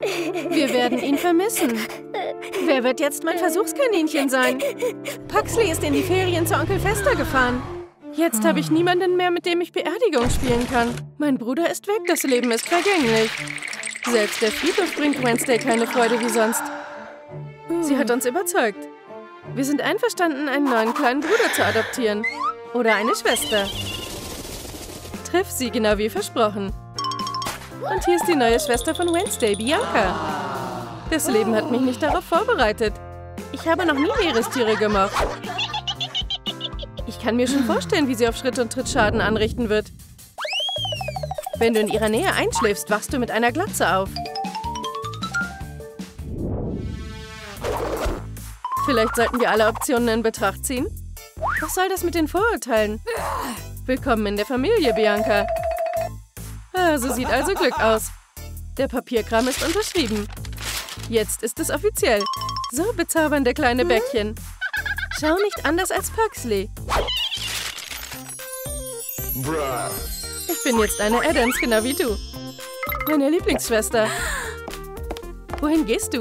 Wir werden ihn vermissen. Wer wird jetzt mein Versuchskaninchen sein? Puxley ist in die Ferien zu Onkel Fester gefahren. Jetzt habe ich niemanden mehr, mit dem ich Beerdigung spielen kann. Mein Bruder ist weg, das Leben ist vergänglich. Selbst der Friedhof bringt Wednesday keine Freude wie sonst. Sie hat uns überzeugt. Wir sind einverstanden, einen neuen kleinen Bruder zu adoptieren. Oder eine Schwester. Triff sie, genau wie versprochen. Und hier ist die neue Schwester von Wednesday, Bianca. Das Leben hat mich nicht darauf vorbereitet. Ich habe noch nie Meerestiere gemocht. Ich kann mir schon vorstellen, wie sie auf Schritt und Tritt Schaden anrichten wird. Wenn du in ihrer Nähe einschläfst, wachst du mit einer Glatze auf. Vielleicht sollten wir alle Optionen in Betracht ziehen. Was soll das mit den Vorurteilen? Willkommen in der Familie, Bianca. Ah, so sieht also Glück aus. Der Papierkram ist unterschrieben. Jetzt ist es offiziell. So bezaubernde kleine Bäckchen. Schau nicht anders als Puxley. Ich bin jetzt eine Adams, genau wie du. Meine Lieblingsschwester. Wohin gehst du?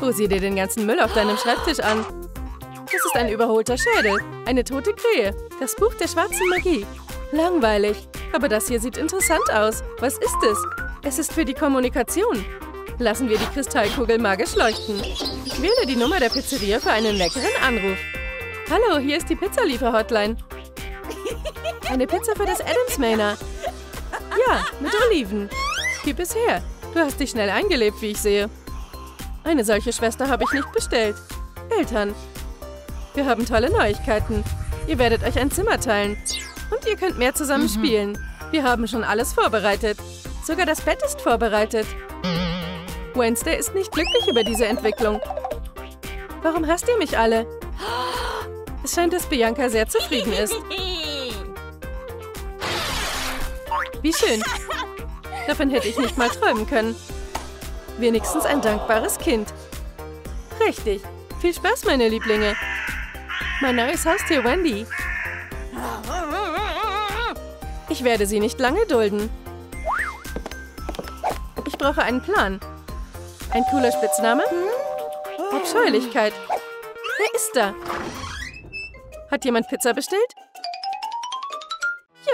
Oh, sieh dir den ganzen Müll auf deinem Schreibtisch an. Das ist ein überholter Schädel. Eine tote Krähe. Das Buch der schwarzen Magie. Langweilig. Aber das hier sieht interessant aus. Was ist es? Es ist für die Kommunikation. Lassen wir die Kristallkugel magisch leuchten. Wähle die Nummer der Pizzeria für einen leckeren Anruf. Hallo, hier ist die Pizzaliefer-Hotline. Eine Pizza für das Adams Manor. Ja, mit Oliven. Gib es her. Du hast dich schnell eingelebt, wie ich sehe. Eine solche Schwester habe ich nicht bestellt. Eltern. Wir haben tolle Neuigkeiten. Ihr werdet euch ein Zimmer teilen. Und ihr könnt mehr zusammen mhm. spielen. Wir haben schon alles vorbereitet. Sogar das Bett ist vorbereitet. Wednesday ist nicht glücklich über diese Entwicklung. Warum hasst ihr mich alle? Es scheint, dass Bianca sehr zufrieden ist. Wie schön. Davon hätte ich nicht mal träumen können. Wenigstens ein dankbares Kind. Richtig. Viel Spaß, meine Lieblinge. Mein neues Haustier Wendy. Ich werde sie nicht lange dulden. Ich brauche einen Plan. Ein cooler Spitzname? Abscheulichkeit. Wer ist da? Hat jemand Pizza bestellt?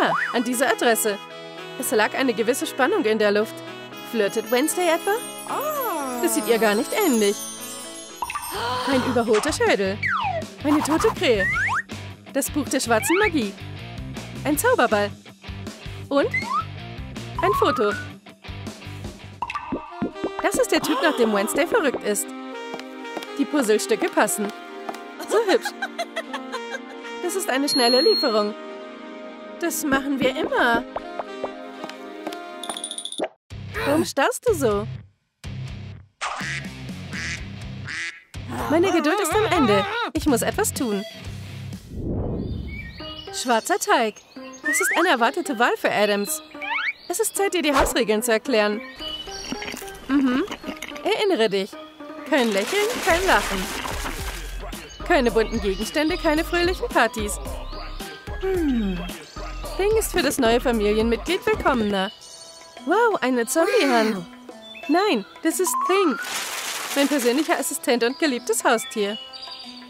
Ja, an dieser Adresse. Es lag eine gewisse Spannung in der Luft. Flirtet Wednesday etwa? Das sieht ihr gar nicht ähnlich. Ein überholter Schädel. Eine tote Krähe. Das Buch der schwarzen Magie. Ein Zauberball. Und ein Foto. Das ist der Typ, nach dem Wednesday verrückt ist. Die Puzzlestücke passen. So hübsch. Das ist eine schnelle Lieferung. Das machen wir immer. Warum starrst du so? Meine Geduld ist am Ende. Ich muss etwas tun. Schwarzer Teig. Das ist eine erwartete Wahl für Adams. Es ist Zeit, dir die Hausregeln zu erklären. Mhm. Erinnere dich. Kein Lächeln, kein Lachen. Keine bunten Gegenstände, keine fröhlichen Partys. Hm. Thing ist für das neue Familienmitglied willkommener. Wow, eine Zombie-Hand. Nein, das ist Thing. Mein persönlicher Assistent und geliebtes Haustier.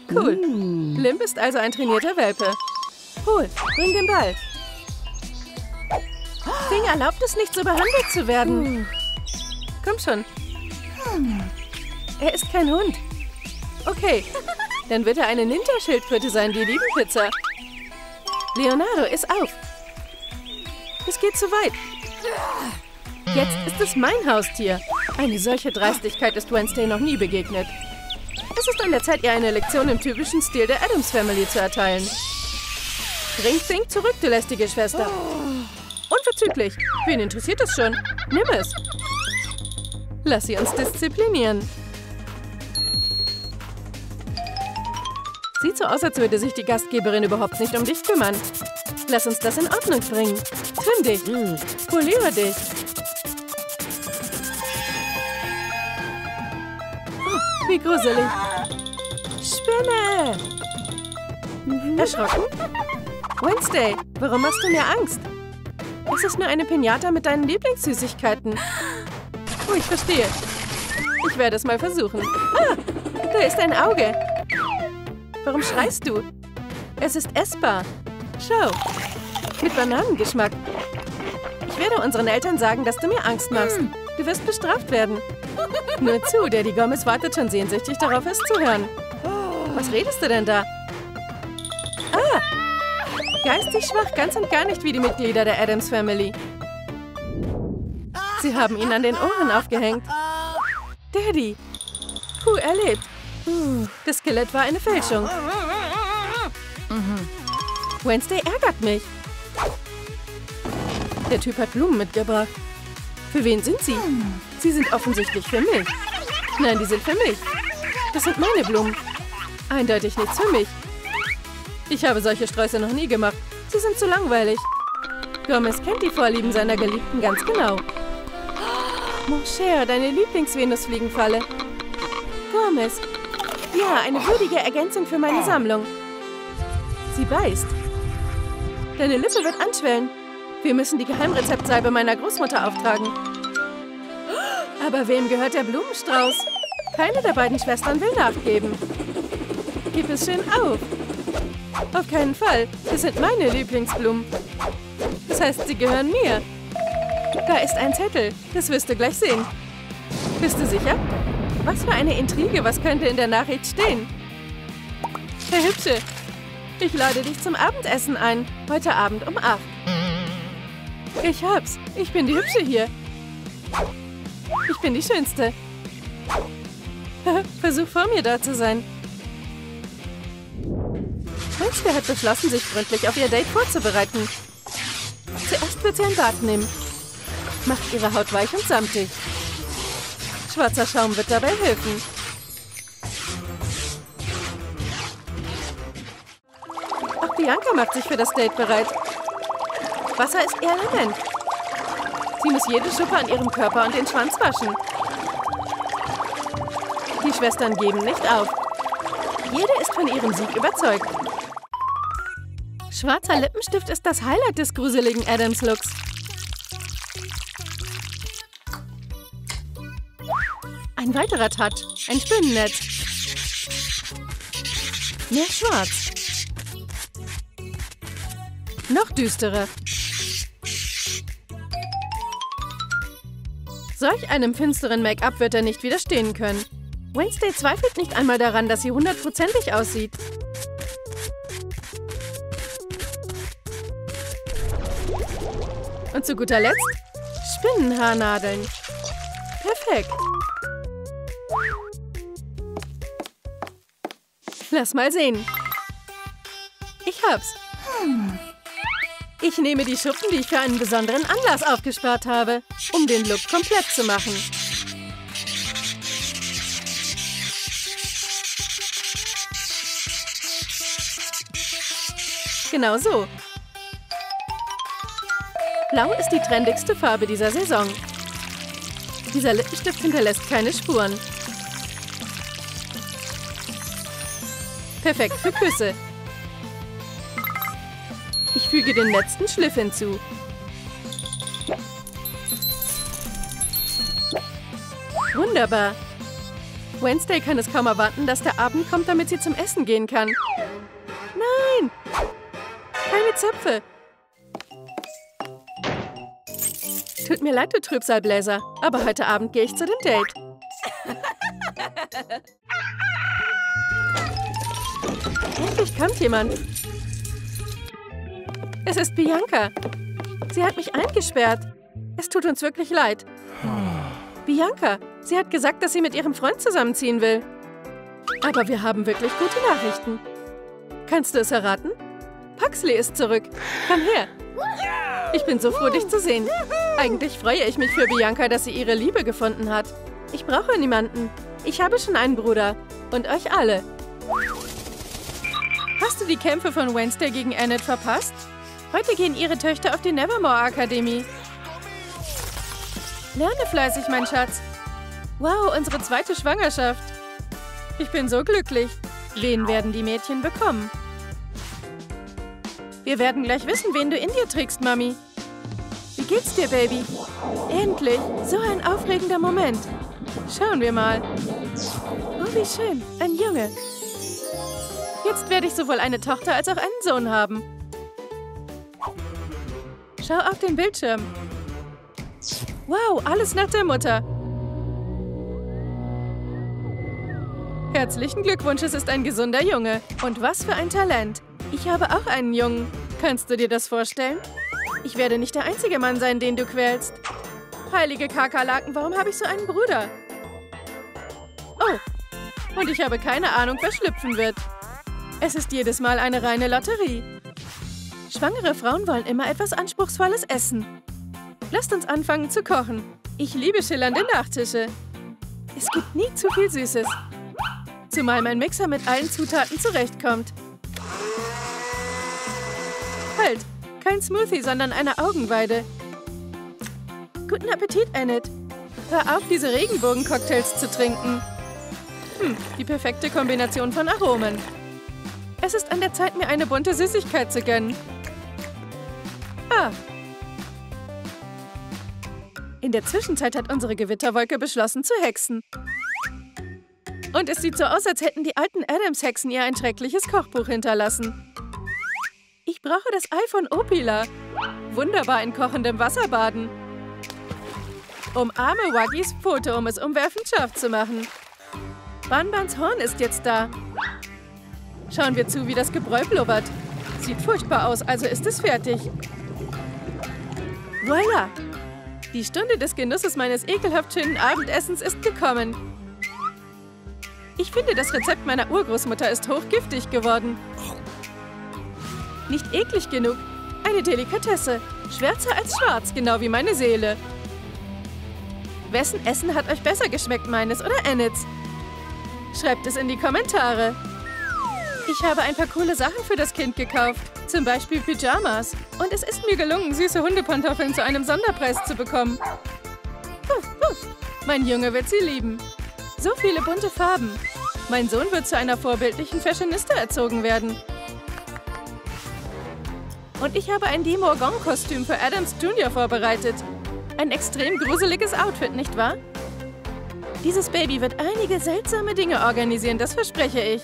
Cool. Mm. Limp ist also ein trainierter Welpe. Cool, bring den Ball. Ding erlaubt es nicht, so behandelt zu werden. Komm schon. Er ist kein Hund. Okay, dann wird er eine Ninja-Schildkröte sein, die lieben Pizza. Leonardo, iss auf. Es geht zu weit. Jetzt ist es mein Haustier. Eine solche Dreistigkeit ist Wednesday noch nie begegnet. Es ist an der Zeit, ihr eine Lektion im typischen Stil der Adams Family zu erteilen. Bring Think zurück, du lästige Schwester. Unverzüglich. Wen interessiert es schon? Nimm es. Lass sie uns disziplinieren. Sieht so aus, als würde sich die Gastgeberin überhaupt nicht um dich kümmern. Lass uns das in Ordnung bringen. Trimm dich. Poliere dich. Wie gruselig. Spinne! Mhm. Erschrocken? Wednesday, warum machst du mir Angst? Es ist nur eine Pinata mit deinen Lieblingssüßigkeiten. Oh, ich verstehe. Ich werde es mal versuchen. Ah, da ist ein Auge. Warum schreist du? Es ist essbar. Schau. Mit Bananengeschmack. Ich werde unseren Eltern sagen, dass du mir Angst machst. Du wirst bestraft werden. Nur zu, Daddy Gomez wartet schon sehnsüchtig darauf, es zu hören. Was redest du denn da? Geistig schwach, ganz und gar nicht wie die Mitglieder der Adams Family. Sie haben ihn an den Ohren aufgehängt. Daddy! Puh, er lebt. Das Skelett war eine Fälschung. Wednesday ärgert mich. Der Typ hat Blumen mitgebracht. Für wen sind sie? Sie sind offensichtlich für mich. Nein, die sind für mich. Das sind meine Blumen. Eindeutig nichts für mich. Ich habe solche Sträuße noch nie gemacht. Sie sind zu langweilig. Gomez kennt die Vorlieben seiner Geliebten ganz genau. Mon cher, deine Lieblings-Venusfliegenfalle. Gomez. Ja, eine würdige Ergänzung für meine Sammlung. Sie beißt. Deine Lippe wird anschwellen. Wir müssen die Geheimrezeptsalbe meiner Großmutter auftragen. Aber wem gehört der Blumenstrauß? Keine der beiden Schwestern will nachgeben. Gib es schön auf. Auf keinen Fall. Das sind meine Lieblingsblumen. Das heißt, sie gehören mir. Da ist ein Zettel. Das wirst du gleich sehen. Bist du sicher? Was für eine Intrige. Was könnte in der Nachricht stehen? Herr Hübsche, ich lade dich zum Abendessen ein. Heute Abend um 8. Ich hab's. Ich bin die Hübsche hier. Ich bin die Schönste. Versuch vor mir da zu sein. Wednesday hat beschlossen, sich gründlich auf ihr Date vorzubereiten. Zuerst wird sie ein Bad nehmen. Macht ihre Haut weich und samtig. Schwarzer Schaum wird dabei helfen. Auch Bianca macht sich für das Date bereit. Wasser ist ihr Element. Sie muss jede Schuppe an ihrem Körper und den Schwanz waschen. Die Schwestern geben nicht auf. Jede ist von ihrem Sieg überzeugt. Schwarzer Lippenstift ist das Highlight des gruseligen Adams-Looks. Ein weiterer Touch. Ein Spinnennetz. Mehr Schwarz. Noch düsterer. Solch einem finsteren Make-up wird er nicht widerstehen können. Wednesday zweifelt nicht einmal daran, dass sie hundertprozentig aussieht. Und zu guter Letzt Spinnenhaarnadeln. Perfekt. Lass mal sehen. Ich hab's. Ich nehme die Schuppen, die ich für einen besonderen Anlass aufgespart habe, um den Look komplett zu machen. Genau so. Blau ist die trendigste Farbe dieser Saison. Dieser Lippenstift hinterlässt keine Spuren. Perfekt für Küsse. Ich füge den letzten Schliff hinzu. Wunderbar. Wednesday kann es kaum erwarten, dass der Abend kommt, damit sie zum Essen gehen kann. Nein! Keine Zöpfe. Tut mir leid, du Trübsalbläser, aber heute Abend gehe ich zu dem Date. Endlich kommt jemand. Es ist Bianca. Sie hat mich eingesperrt. Es tut uns wirklich leid. Bianca, sie hat gesagt, dass sie mit ihrem Freund zusammenziehen will. Aber wir haben wirklich gute Nachrichten. Kannst du es erraten? Paxley ist zurück. Komm her. Ich bin so froh, dich zu sehen. Eigentlich freue ich mich für Bianca, dass sie ihre Liebe gefunden hat. Ich brauche niemanden. Ich habe schon einen Bruder. Und euch alle. Hast du die Kämpfe von Wednesday gegen Annette verpasst? Heute gehen ihre Töchter auf die Nevermore Akademie. Lerne fleißig, mein Schatz. Wow, unsere zweite Schwangerschaft. Ich bin so glücklich. Wen werden die Mädchen bekommen? Wir werden gleich wissen, wen du in dir trägst, Mami. Geht's dir, Baby? Endlich! So ein aufregender Moment. Schauen wir mal. Oh, wie schön. Ein Junge. Jetzt werde ich sowohl eine Tochter als auch einen Sohn haben. Schau auf den Bildschirm. Wow, alles nach der Mutter. Herzlichen Glückwunsch, es ist ein gesunder Junge. Und was für ein Talent. Ich habe auch einen Jungen. Kannst du dir das vorstellen? Ich werde nicht der einzige Mann sein, den du quälst. Heilige Kakerlaken, warum habe ich so einen Bruder? Oh, und ich habe keine Ahnung, wer schlüpfen wird. Es ist jedes Mal eine reine Lotterie. Schwangere Frauen wollen immer etwas Anspruchsvolles essen. Lasst uns anfangen zu kochen. Ich liebe schillernde Nachtische. Es gibt nie zu viel Süßes. Zumal mein Mixer mit allen Zutaten zurechtkommt. Halt, kein Smoothie, sondern eine Augenweide. Guten Appetit, Annette. Hör auf, diese Regenbogen-Cocktails zu trinken. Hm, die perfekte Kombination von Aromen. Es ist an der Zeit, mir eine bunte Süßigkeit zu gönnen. Ah. In der Zwischenzeit hat unsere Gewitterwolke beschlossen zu hexen. Und es sieht so aus, als hätten die alten Adams-Hexen ihr ein schreckliches Kochbuch hinterlassen. Ich brauche das Ei von Opila. Wunderbar in kochendem Wasser baden. Umarme Waggis Foto, um es umwerfend scharf zu machen. Banbans Horn ist jetzt da. Schauen wir zu, wie das Gebräu blubbert. Sieht furchtbar aus, also ist es fertig. Voila! Die Stunde des Genusses meines ekelhaft schönen Abendessens ist gekommen. Ich finde, das Rezept meiner Urgroßmutter ist hochgiftig geworden. Nicht eklig genug. Eine Delikatesse. Schwärzer als schwarz, genau wie meine Seele. Wessen Essen hat euch besser geschmeckt, meines oder Annets? Schreibt es in die Kommentare. Ich habe ein paar coole Sachen für das Kind gekauft. Zum Beispiel Pyjamas. Und es ist mir gelungen, süße Hundepantoffeln zu einem Sonderpreis zu bekommen. Puff, puff. Mein Junge wird sie lieben. So viele bunte Farben. Mein Sohn wird zu einer vorbildlichen Fashionista erzogen werden. Und ich habe ein Demorgon-Kostüm für Adams Jr. vorbereitet. Ein extrem gruseliges Outfit, nicht wahr? Dieses Baby wird einige seltsame Dinge organisieren, das verspreche ich.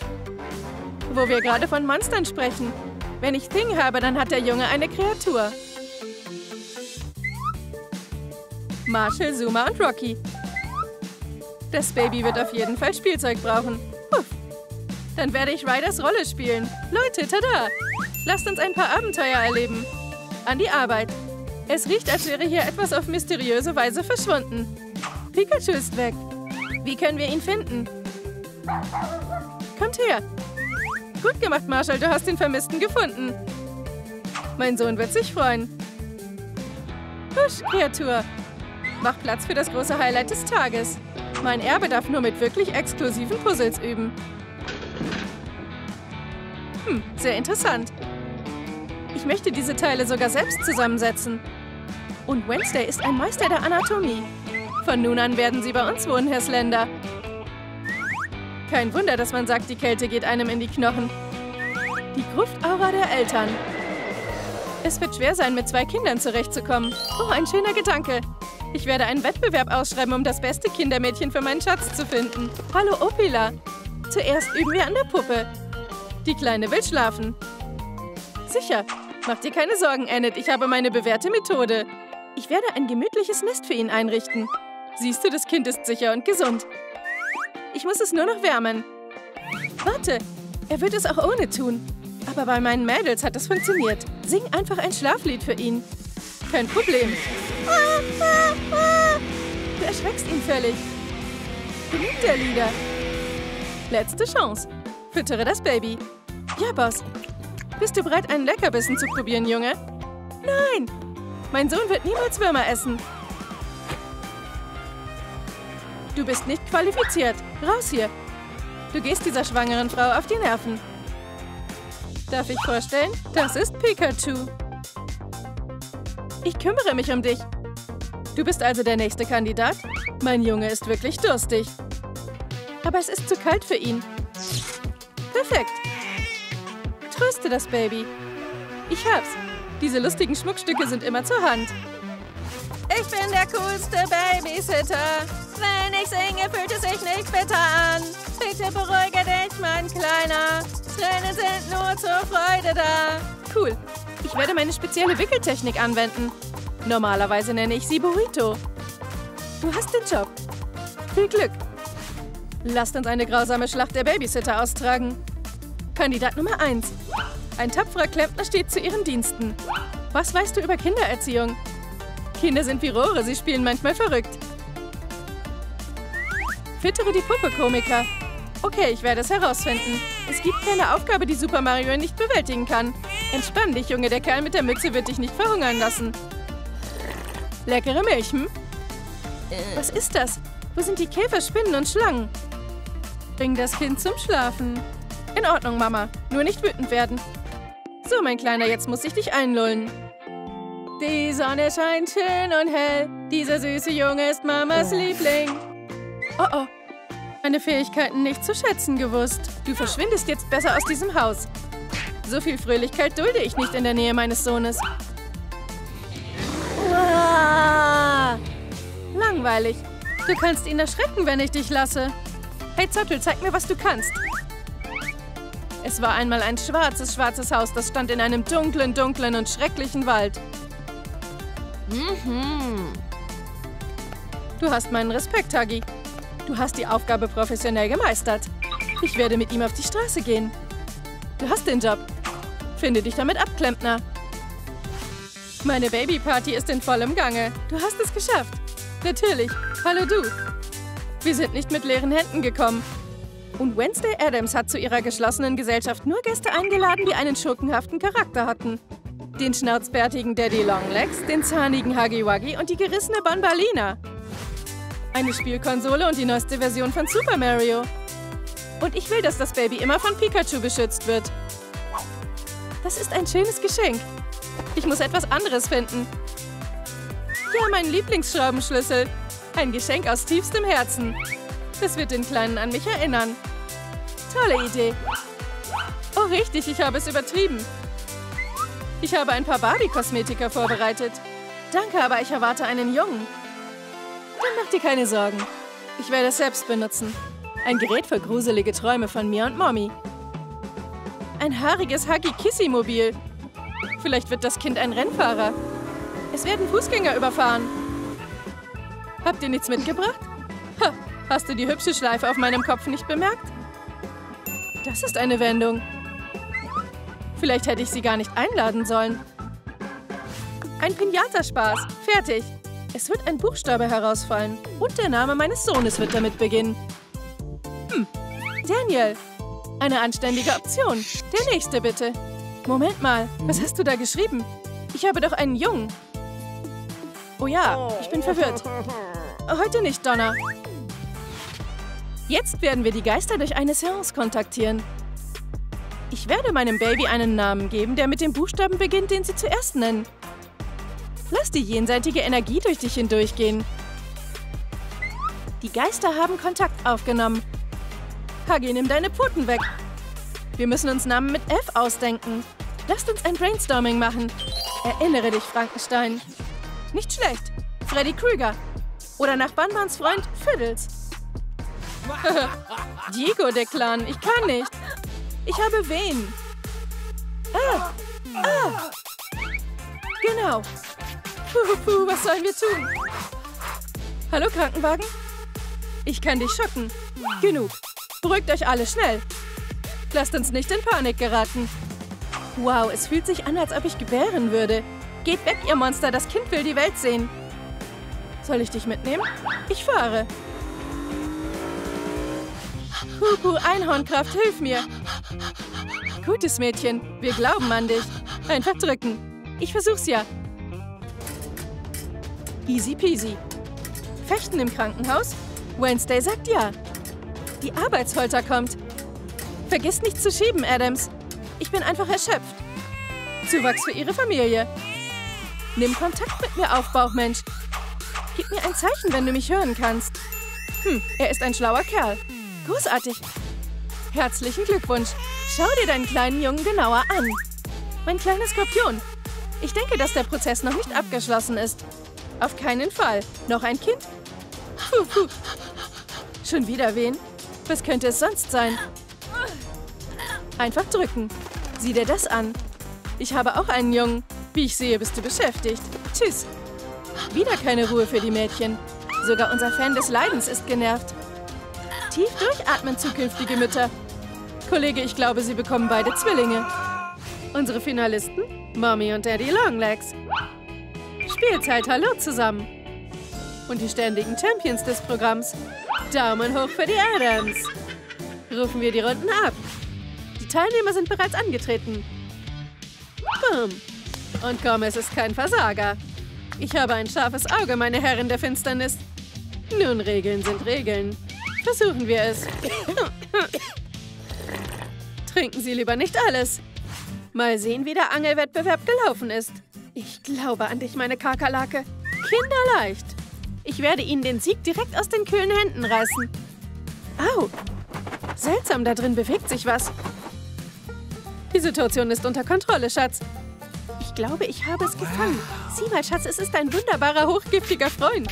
Wo wir gerade von Monstern sprechen. Wenn ich Thing habe, dann hat der Junge eine Kreatur. Marshall, Zuma und Rocky. Das Baby wird auf jeden Fall Spielzeug brauchen. Puff. Dann werde ich Ryders Rolle spielen. Leute, tada! Lasst uns ein paar Abenteuer erleben. An die Arbeit. Es riecht, als wäre hier etwas auf mysteriöse Weise verschwunden. Pikachu ist weg. Wie können wir ihn finden? Kommt her. Gut gemacht, Marshall. Du hast den Vermissten gefunden. Mein Sohn wird sich freuen. Husch, Kreatur. Mach Platz für das große Highlight des Tages. Mein Erbe darf nur mit wirklich exklusiven Puzzles üben. Hm, sehr interessant. Ich möchte diese Teile sogar selbst zusammensetzen. Und Wednesday ist ein Meister der Anatomie. Von nun an werden Sie bei uns wohnen, Herr Slender. Kein Wunder, dass man sagt, die Kälte geht einem in die Knochen. Die Gruftaura der Eltern. Es wird schwer sein, mit zwei Kindern zurechtzukommen. Oh, ein schöner Gedanke. Ich werde einen Wettbewerb ausschreiben, um das beste Kindermädchen für meinen Schatz zu finden. Hallo, Opila. Zuerst üben wir an der Puppe. Die Kleine will schlafen. Sicher. Mach dir keine Sorgen, Annette. Ich habe meine bewährte Methode. Ich werde ein gemütliches Nest für ihn einrichten. Siehst du, das Kind ist sicher und gesund. Ich muss es nur noch wärmen. Warte, er wird es auch ohne tun. Aber bei meinen Mädels hat das funktioniert. Sing einfach ein Schlaflied für ihn. Kein Problem. Du erschreckst ihn völlig. Genug der Lieder. Letzte Chance. Füttere das Baby. Ja, Boss. Bist du bereit, einen Leckerbissen zu probieren, Junge? Nein! Mein Sohn wird niemals Würmer essen. Du bist nicht qualifiziert. Raus hier. Du gehst dieser schwangeren Frau auf die Nerven. Darf ich vorstellen? Das ist Pikachu. Ich kümmere mich um dich. Du bist also der nächste Kandidat? Mein Junge ist wirklich durstig. Aber es ist zu kalt für ihn. Perfekt. Tröste das Baby. Ich hab's. Diese lustigen Schmuckstücke sind immer zur Hand. Ich bin der coolste Babysitter. Wenn ich singe, fühlt es sich nicht bitter an. Bitte beruhige dich, mein Kleiner. Tränen sind nur zur Freude da. Cool. Ich werde meine spezielle Wickeltechnik anwenden. Normalerweise nenne ich sie Burrito. Du hast den Job. Viel Glück. Lasst uns eine grausame Schlacht der Babysitter austragen. Kandidat Nummer 1. Ein tapferer Klempner steht zu ihren Diensten. Was weißt du über Kindererziehung? Kinder sind wie Rohre, sie spielen manchmal verrückt. Füttere die Puppe-Komiker. Okay, ich werde es herausfinden. Es gibt keine Aufgabe, die Super Mario nicht bewältigen kann. Entspann dich, Junge, der Kerl mit der Mütze wird dich nicht verhungern lassen. Leckere Milch, hm? Was ist das? Wo sind die Käfer, Spinnen und Schlangen? Bring das Kind zum Schlafen. In Ordnung, Mama. Nur nicht wütend werden. So, mein Kleiner, jetzt muss ich dich einlullen. Die Sonne scheint schön und hell. Dieser süße Junge ist Mamas Liebling. Oh oh. Meine Fähigkeiten nicht zu schätzen gewusst. Du verschwindest jetzt besser aus diesem Haus. So viel Fröhlichkeit dulde ich nicht in der Nähe meines Sohnes. Uah! Langweilig. Du kannst ihn erschrecken, wenn ich dich lasse. Hey Zottel, zeig mir, was du kannst. Es war einmal ein schwarzes, schwarzes Haus, das stand in einem dunklen, dunklen und schrecklichen Wald. Mhm. Du hast meinen Respekt, Hagi. Du hast die Aufgabe professionell gemeistert. Ich werde mit ihm auf die Straße gehen. Du hast den Job. Finde dich damit ab, Klempner. Meine Babyparty ist in vollem Gange. Du hast es geschafft. Natürlich. Hallo du. Wir sind nicht mit leeren Händen gekommen. Und Wednesday Adams hat zu ihrer geschlossenen Gesellschaft nur Gäste eingeladen, die einen schurkenhaften Charakter hatten. Den schnauzbärtigen Daddy Longlegs, den zahnigen Huggy Wuggy und die gerissene Bonbalina. Eine Spielkonsole und die neueste Version von Super Mario. Und ich will, dass das Baby immer von Pikachu beschützt wird. Das ist ein schönes Geschenk. Ich muss etwas anderes finden. Ja, mein Lieblingsschraubenschlüssel. Ein Geschenk aus tiefstem Herzen. Das wird den Kleinen an mich erinnern. Tolle Idee. Oh, richtig, ich habe es übertrieben. Ich habe ein paar Barbie-Kosmetika vorbereitet. Danke, aber ich erwarte einen Jungen. Dann mach dir keine Sorgen. Ich werde es selbst benutzen. Ein Gerät für gruselige Träume von mir und Mommy. Ein haariges Huggy-Kissy-Mobil. Vielleicht wird das Kind ein Rennfahrer. Es werden Fußgänger überfahren. Habt ihr nichts mitgebracht? Ha, hast du die hübsche Schleife auf meinem Kopf nicht bemerkt? Das ist eine Wendung. Vielleicht hätte ich sie gar nicht einladen sollen. Ein Pinata-Spaß. Fertig. Es wird ein Buchstabe herausfallen. Und der Name meines Sohnes wird damit beginnen. Hm, Daniel. Eine anständige Option. Der nächste bitte. Moment mal, was hast du da geschrieben? Ich habe doch einen Jungen. Oh ja, ich bin verwirrt. Heute nicht, Donna. Jetzt werden wir die Geister durch eine Seance kontaktieren. Ich werde meinem Baby einen Namen geben, der mit dem Buchstaben beginnt, den sie zuerst nennen. Lass die jenseitige Energie durch dich hindurchgehen. Die Geister haben Kontakt aufgenommen. Hagi, nimm deine Pfoten weg. Wir müssen uns Namen mit F ausdenken. Lasst uns ein Brainstorming machen. Erinnere dich, Frankenstein. Nicht schlecht. Freddy Krüger. Oder nach Banbans Freund Fiddles. Diego, der Clan. Ich kann nicht. Ich habe wen. Ah. Ah. Genau. Puh, puh, was sollen wir tun? Hallo, Krankenwagen? Ich kann dich schocken. Genug. Beruhigt euch alle schnell. Lasst uns nicht in Panik geraten. Wow, es fühlt sich an, als ob ich gebären würde. Geht weg, ihr Monster, das Kind will die Welt sehen. Soll ich dich mitnehmen? Ich fahre. Huhu, Einhornkraft, hilf mir. Gutes Mädchen, wir glauben an dich. Einfach drücken. Ich versuch's ja. Easy peasy. Fechten im Krankenhaus? Wednesday sagt ja. Die Arbeitsfolter kommt. Vergiss nicht zu schieben, Adams. Ich bin einfach erschöpft. Zuwachs für Ihre Familie. Nimm Kontakt mit mir auf, Bauchmensch. Gib mir ein Zeichen, wenn du mich hören kannst. Hm, er ist ein schlauer Kerl. Großartig. Herzlichen Glückwunsch. Schau dir deinen kleinen Jungen genauer an. Mein kleiner Skorpion. Ich denke, dass der Prozess noch nicht abgeschlossen ist. Auf keinen Fall. Noch ein Kind? Puh, puh. Schon wieder wen? Was könnte es sonst sein? Einfach drücken. Sieh dir das an. Ich habe auch einen Jungen. Wie ich sehe, bist du beschäftigt. Tschüss. Wieder keine Ruhe für die Mädchen. Sogar unser Fan des Leidens ist genervt. Tief durchatmen, zukünftige Mütter. Kollege, ich glaube, Sie bekommen beide Zwillinge. Unsere Finalisten? Mommy und Daddy Longlegs. Spielzeit, hallo zusammen. Und die ständigen Champions des Programms. Daumen hoch für die Adams. Rufen wir die Runden ab. Die Teilnehmer sind bereits angetreten. Boom. Und Gomez ist kein Versager. Ich habe ein scharfes Auge, meine Herren der Finsternis. Nun, Regeln sind Regeln. Versuchen wir es. Trinken Sie lieber nicht alles. Mal sehen, wie der Angelwettbewerb gelaufen ist. Ich glaube an dich, meine Kakerlake. Kinderleicht. Ich werde Ihnen den Sieg direkt aus den kühlen Händen reißen. Au. Seltsam, da drin bewegt sich was. Die Situation ist unter Kontrolle, Schatz. Ich glaube, ich habe es gefangen. Sieh mal, Schatz, es ist ein wunderbarer, hochgiftiger Freund.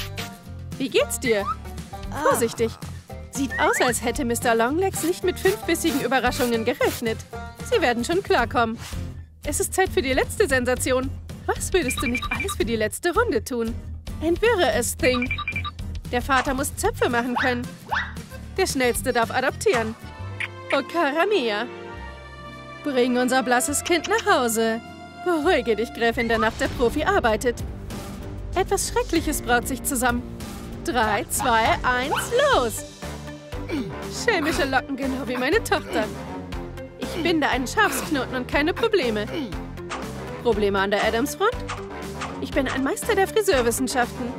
Wie geht's dir? Vorsichtig. Sieht aus, als hätte Mr. Longlegs nicht mit fünfbissigen Überraschungen gerechnet. Sie werden schon klarkommen. Es ist Zeit für die letzte Sensation. Was würdest du nicht alles für die letzte Runde tun? Entwirre es, Thing. Der Vater muss Zöpfe machen können. Der Schnellste darf adoptieren. Oh, Karamia. Bring unser blasses Kind nach Hause. Beruhige dich, Gräfin, der Nacht der Profi arbeitet. Etwas Schreckliches braut sich zusammen. Drei, zwei, eins, los! Schelmische Locken, genau wie meine Tochter. Ich binde einen Schafsknoten und keine Probleme. Probleme an der Adams-Front? Ich bin ein Meister der Friseurwissenschaften.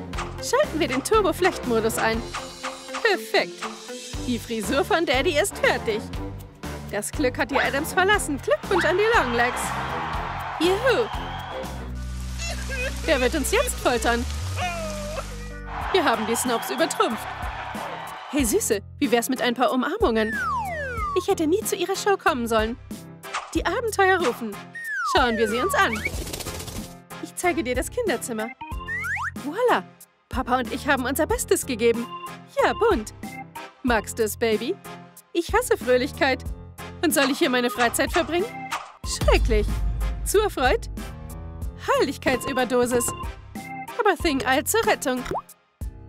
Schalten wir den Turbo-Flechtmodus ein. Perfekt. Die Frisur von Daddy ist fertig. Das Glück hat die Adams verlassen. Glückwunsch an die Longlegs. Juhu. Wer wird uns jetzt foltern? Wir haben die Snobs übertrumpft. Hey Süße, wie wär's mit ein paar Umarmungen? Ich hätte nie zu ihrer Show kommen sollen. Die Abenteuer rufen. Schauen wir sie uns an. Ich zeige dir das Kinderzimmer. Voila! Papa und ich haben unser Bestes gegeben. Ja, bunt. Magst du es, Baby? Ich hasse Fröhlichkeit. Und soll ich hier meine Freizeit verbringen? Schrecklich. Zu erfreut? Heiligkeitsüberdosis. Aber Thing eilt zur Rettung.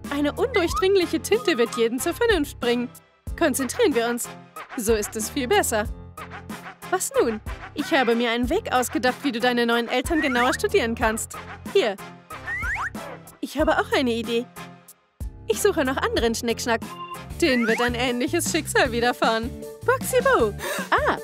Eine undurchdringliche Tinte wird jeden zur Vernunft bringen. Konzentrieren wir uns. So ist es viel besser. Was nun? Ich habe mir einen Weg ausgedacht, wie du deine neuen Eltern genauer studieren kannst. Hier. Ich habe auch eine Idee. Ich suche nach anderen Schnickschnack. Denen wird ein ähnliches Schicksal widerfahren. Boxy Boo! Ah!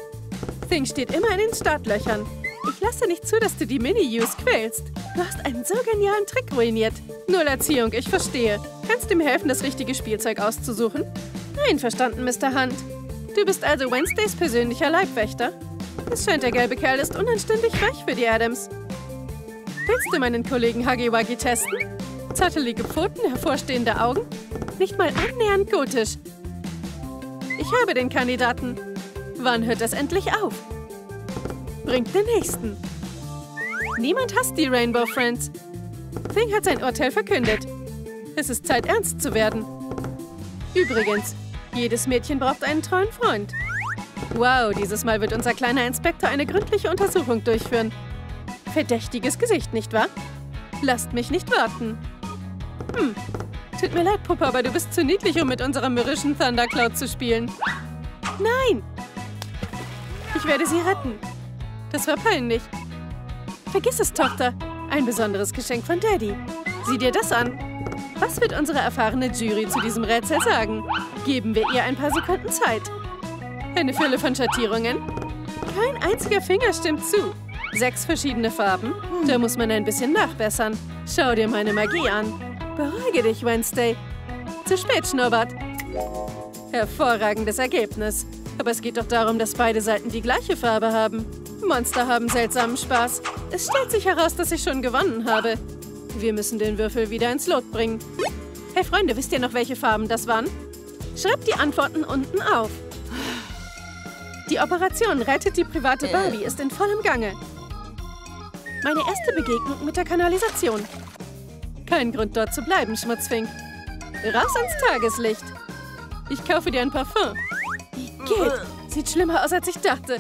Thing steht immer in den Startlöchern. Ich lasse nicht zu, dass du die Mini-Use quälst. Du hast einen so genialen Trick ruiniert. Null Erziehung, ich verstehe. Kannst du mir helfen, das richtige Spielzeug auszusuchen? Nein, verstanden, Mr. Hunt. Du bist also Wednesdays persönlicher Leibwächter? Es scheint, der gelbe Kerl ist unanständig reich für die Adams. Willst du meinen Kollegen Huggy Wuggy testen? Zattelige Pfoten, hervorstehende Augen? Nicht mal annähernd gotisch. Ich habe den Kandidaten. Wann hört das endlich auf? Bringt den nächsten. Niemand hasst die Rainbow Friends. Thing hat sein Urteil verkündet. Es ist Zeit, ernst zu werden. Übrigens, jedes Mädchen braucht einen treuen Freund. Wow, dieses Mal wird unser kleiner Inspektor eine gründliche Untersuchung durchführen. Verdächtiges Gesicht, nicht wahr? Lasst mich nicht warten. Hm, tut mir leid, Puppe, aber du bist zu niedlich, um mit unserer mürrischen Thundercloud zu spielen. Nein! Ich werde sie retten. Das war peinlich. Vergiss es, Tochter. Ein besonderes Geschenk von Daddy. Sieh dir das an. Was wird unsere erfahrene Jury zu diesem Rätsel sagen? Geben wir ihr ein paar Sekunden Zeit. Eine Fülle von Schattierungen. Kein einziger Finger stimmt zu. Sechs verschiedene Farben. Da muss man ein bisschen nachbessern. Schau dir meine Magie an. Beruhige dich, Wednesday. Zu spät, Schnurrbart. Hervorragendes Ergebnis. Aber es geht doch darum, dass beide Seiten die gleiche Farbe haben. Monster haben seltsamen Spaß. Es stellt sich heraus, dass ich schon gewonnen habe. Wir müssen den Würfel wieder ins Lot bringen. Hey Freunde, wisst ihr noch, welche Farben das waren? Schreibt die Antworten unten auf. Die Operation Rettet die private Barbie ist in vollem Gange. Meine erste Begegnung mit der Kanalisation. Kein Grund, dort zu bleiben, Schmutzfink. Raus ins Tageslicht. Ich kaufe dir ein Parfum. Geht. Sieht schlimmer aus, als ich dachte.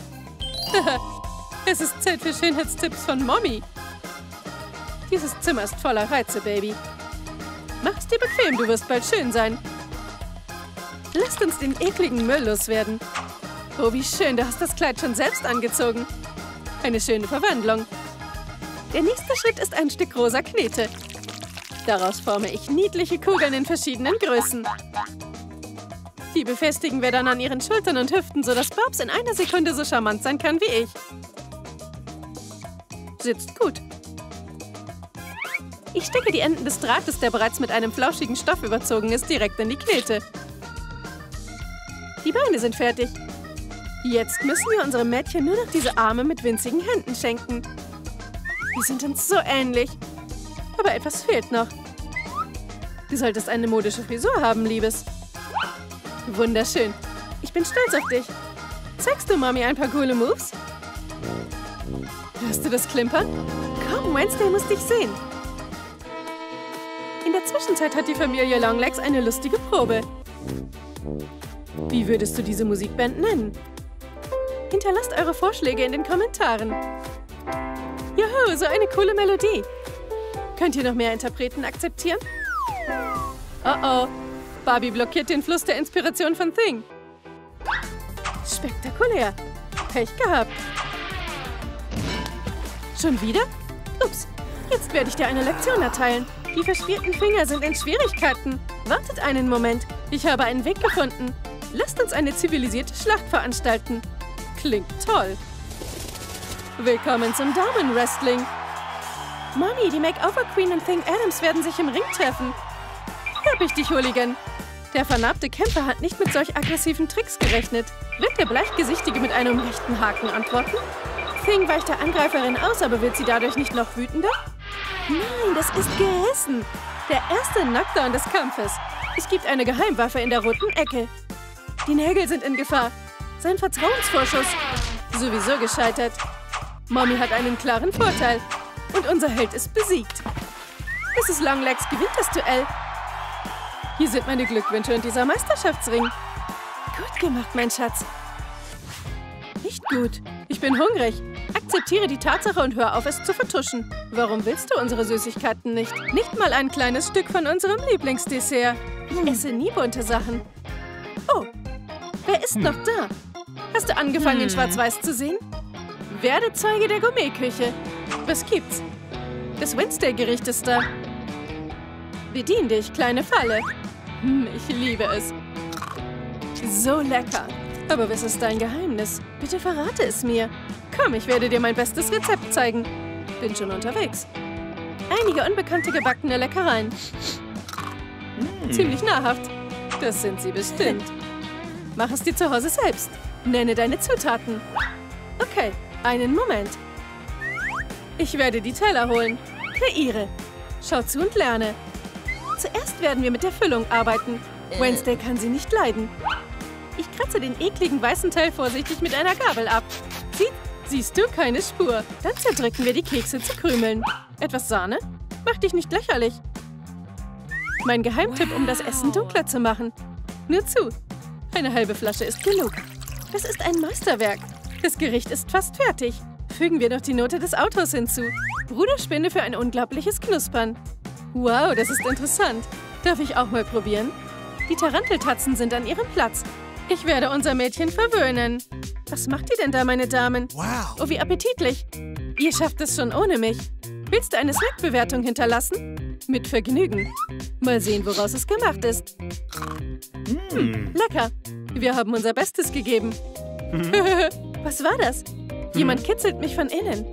es ist Zeit für Schönheitstipps von Mommy. Dieses Zimmer ist voller Reize, Baby. Mach's dir bequem, du wirst bald schön sein. Lasst uns den ekligen Müll loswerden. Oh, wie schön, du hast das Kleid schon selbst angezogen. Eine schöne Verwandlung. Der nächste Schritt ist ein Stück rosa Knete. Daraus forme ich niedliche Kugeln in verschiedenen Größen. Die befestigen wir dann an ihren Schultern und Hüften, sodass Bobs in einer Sekunde so charmant sein kann wie ich. Sitzt gut. Ich stecke die Enden des Drahtes, der bereits mit einem flauschigen Stoff überzogen ist, direkt in die Knete. Die Beine sind fertig. Jetzt müssen wir unserem Mädchen nur noch diese Arme mit winzigen Händen schenken. Wir sind uns so ähnlich. Aber etwas fehlt noch. Du solltest eine modische Frisur haben, Liebes. Wunderschön. Ich bin stolz auf dich. Zeigst du Mami ein paar coole Moves? Hörst du das Klimpern? Komm, Wednesday muss dich sehen. In der Zwischenzeit hat die Familie Longlegs eine lustige Probe. Wie würdest du diese Musikband nennen? Hinterlasst eure Vorschläge in den Kommentaren. Juhu, so eine coole Melodie. Könnt ihr noch mehr Interpreten akzeptieren? Oh oh, Barbie blockiert den Fluss der Inspiration von Thing. Spektakulär. Pech gehabt. Schon wieder? Ups, jetzt werde ich dir eine Lektion erteilen. Die verspielten Finger sind in Schwierigkeiten. Wartet einen Moment. Ich habe einen Weg gefunden. Lasst uns eine zivilisierte Schlacht veranstalten. Klingt toll. Willkommen zum Damenwrestling. Mommy, die Makeover Queen und Thing Adams werden sich im Ring treffen. Hab ich dich, Hooligan. Der vernarbte Kämpfer hat nicht mit solch aggressiven Tricks gerechnet. Wird der Bleichgesichtige mit einem rechten Haken antworten? Thing weicht der Angreiferin aus, aber wird sie dadurch nicht noch wütender? Nein, das ist gerissen. Der erste Knockdown des Kampfes. Es gibt eine Geheimwaffe in der roten Ecke. Die Nägel sind in Gefahr. Sein Vertrauensvorschuss. Sowieso gescheitert. Mommy hat einen klaren Vorteil. Und unser Held ist besiegt. Mrs. Longlegs gewinnt das Duell. Hier sind meine Glückwünsche und dieser Meisterschaftsring. Gut gemacht, mein Schatz. Nicht gut. Ich bin hungrig. Akzeptiere die Tatsache und hör auf, es zu vertuschen. Warum willst du unsere Süßigkeiten nicht? Nicht mal ein kleines Stück von unserem Lieblingsdessert. Ich esse nie bunte Sachen. Oh, wer ist noch da? Hast du angefangen, in Schwarz-Weiß zu sehen? Werde Zeuge der Gourmetküche. Was gibt's? Das Wednesday-Gericht ist da. Bedien dich, kleine Falle. Hm, ich liebe es. So lecker. Aber was ist dein Geheimnis? Bitte verrate es mir. Komm, ich werde dir mein bestes Rezept zeigen. Bin schon unterwegs. Einige unbekannte gebackene Leckereien. Mm. Ziemlich nahrhaft. Das sind sie bestimmt. Mach es dir zu Hause selbst. Nenne deine Zutaten. Okay, einen Moment. Ich werde die Teller holen. Kreiere. Schau zu und lerne. Zuerst werden wir mit der Füllung arbeiten. Wednesday kann sie nicht leiden. Ich kratze den ekligen weißen Teil vorsichtig mit einer Gabel ab. Sie siehst du keine Spur. Dann zerdrücken wir die Kekse zu Krümeln. Etwas Sahne? Mach dich nicht lächerlich. Mein Geheimtipp, um das Essen dunkler zu machen. Nur zu. Eine halbe Flasche ist genug. Das ist ein Meisterwerk. Das Gericht ist fast fertig. Fügen wir noch die Note des Autos hinzu. Bruderspinne für ein unglaubliches Knuspern. Wow, das ist interessant. Darf ich auch mal probieren? Die Taranteltatzen sind an ihrem Platz. Ich werde unser Mädchen verwöhnen. Was macht ihr denn da, meine Damen? Wow. Oh, wie appetitlich. Ihr schafft es schon ohne mich. Willst du eine Snackbewertung hinterlassen? Mit Vergnügen. Mal sehen, woraus es gemacht ist. Hm, lecker. Wir haben unser Bestes gegeben. Was war das? Jemand kitzelt mich von innen.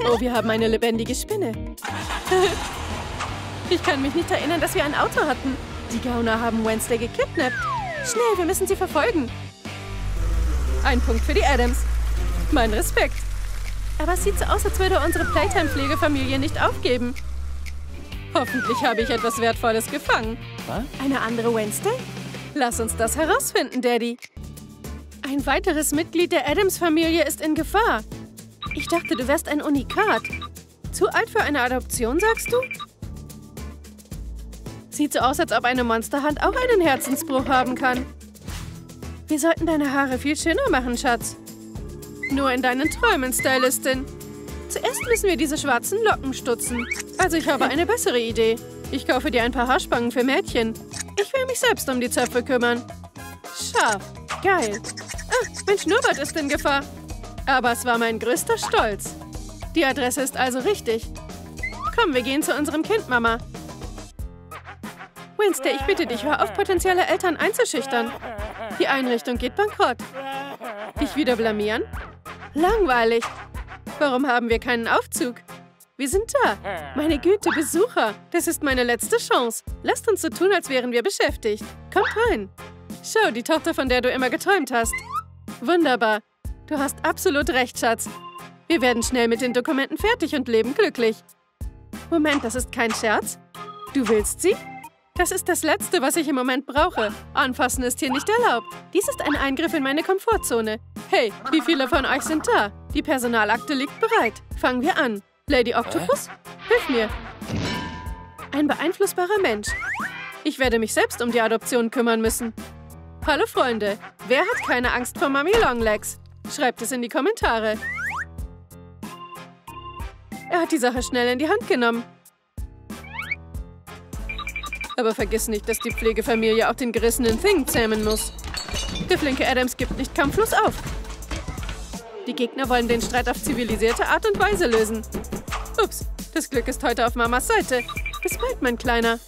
Oh, wir haben eine lebendige Spinne. ich kann mich nicht erinnern, dass wir ein Auto hatten. Die Gauner haben Wednesday gekidnappt. Schnell, wir müssen sie verfolgen. Ein Punkt für die Adams. Mein Respekt. Aber es sieht so aus, als würde unsere Playtime-Pflegefamilie nicht aufgeben. Hoffentlich habe ich etwas Wertvolles gefangen. Was? Eine andere Wednesday? Lass uns das herausfinden, Daddy. Ein weiteres Mitglied der Adams-Familie ist in Gefahr. Ich dachte, du wärst ein Unikat. Zu alt für eine Adoption, sagst du? Sieht so aus, als ob eine Monsterhand auch einen Herzensbruch haben kann. Wir sollten deine Haare viel schöner machen, Schatz. Nur in deinen Träumen, Stylistin. Zuerst müssen wir diese schwarzen Locken stutzen. Also ich habe eine bessere Idee. Ich kaufe dir ein paar Haarspangen für Mädchen. Ich will mich selbst um die Zöpfe kümmern. Scharf. Geil. Ah, mein Schnurrbart ist in Gefahr. Aber es war mein größter Stolz. Die Adresse ist also richtig. Komm, wir gehen zu unserem Kind, Mama. Wednesday, ich bitte dich, hör auf, potenzielle Eltern einzuschüchtern. Die Einrichtung geht bankrott. Dich wieder blamieren? Langweilig. Warum haben wir keinen Aufzug? Wir sind da. Meine Güte, Besucher. Das ist meine letzte Chance. Lasst uns so tun, als wären wir beschäftigt. Kommt rein. Schau, die Tochter, von der du immer geträumt hast. Wunderbar. Du hast absolut recht, Schatz. Wir werden schnell mit den Dokumenten fertig und leben glücklich. Moment, das ist kein Scherz? Du willst sie? Das ist das Letzte, was ich im Moment brauche. Anfassen ist hier nicht erlaubt. Dies ist ein Eingriff in meine Komfortzone. Hey, wie viele von euch sind da? Die Personalakte liegt bereit. Fangen wir an. Lady Octopus, hilf mir. Ein beeinflussbarer Mensch. Ich werde mich selbst um die Adoption kümmern müssen. Hallo Freunde, wer hat keine Angst vor Mami Longlegs? Schreibt es in die Kommentare. Er hat die Sache schnell in die Hand genommen. Aber vergiss nicht, dass die Pflegefamilie auch den gerissenen Thing zähmen muss. Der flinke Adams gibt nicht kampflos auf. Die Gegner wollen den Streit auf zivilisierte Art und Weise lösen. Ups, das Glück ist heute auf Mamas Seite. Bis bald, mein Kleiner.